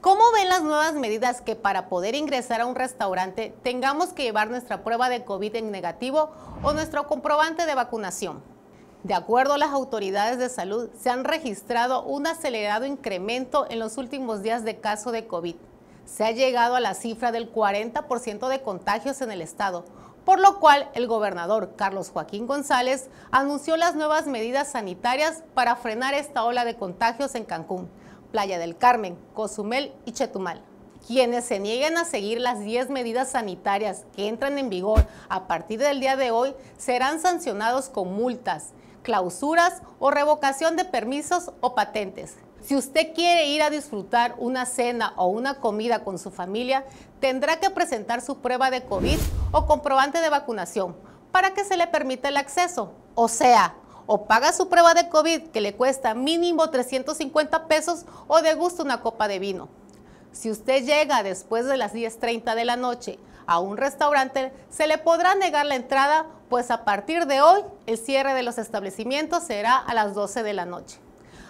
¿Cómo ven las nuevas medidas que para poder ingresar a un restaurante tengamos que llevar nuestra prueba de COVID en negativo o nuestro comprobante de vacunación? De acuerdo a las autoridades de salud, se han registrado un acelerado incremento en los últimos días de caso de COVID. Se ha llegado a la cifra del 40% de contagios en el estado, por lo cual el gobernador Carlos Joaquín González anunció las nuevas medidas sanitarias para frenar esta ola de contagios en Cancún Playa del Carmen, Cozumel y Chetumal. Quienes se nieguen a seguir las 10 medidas sanitarias que entran en vigor a partir del día de hoy serán sancionados con multas, clausuras o revocación de permisos o patentes. Si usted quiere ir a disfrutar una cena o una comida con su familia, tendrá que presentar su prueba de COVID o comprobante de vacunación para que se le permita el acceso. O sea, o paga su prueba de COVID que le cuesta mínimo 350 pesos o degusta una copa de vino. Si usted llega después de las 10.30 de la noche a un restaurante, se le podrá negar la entrada, pues a partir de hoy el cierre de los establecimientos será a las 12 de la noche.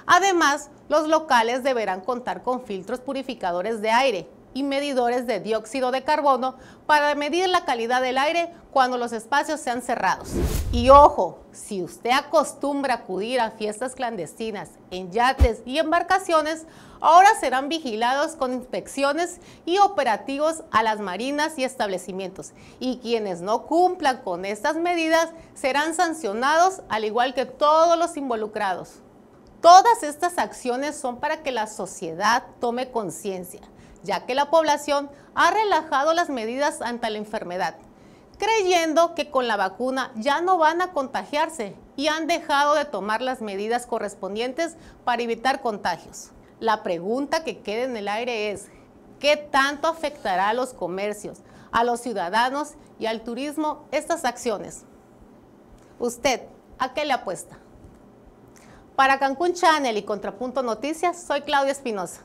Además, los locales deberán contar con filtros purificadores de aire, y medidores de dióxido de carbono para medir la calidad del aire cuando los espacios sean cerrados. Y ojo, si usted acostumbra acudir a fiestas clandestinas en yates y embarcaciones, ahora serán vigilados con inspecciones y operativos a las marinas y establecimientos. Y quienes no cumplan con estas medidas serán sancionados al igual que todos los involucrados. Todas estas acciones son para que la sociedad tome conciencia ya que la población ha relajado las medidas ante la enfermedad, creyendo que con la vacuna ya no van a contagiarse y han dejado de tomar las medidas correspondientes para evitar contagios. La pregunta que queda en el aire es, ¿qué tanto afectará a los comercios, a los ciudadanos y al turismo estas acciones? ¿Usted a qué le apuesta? Para Cancún Channel y Contrapunto Noticias, soy Claudia Espinosa.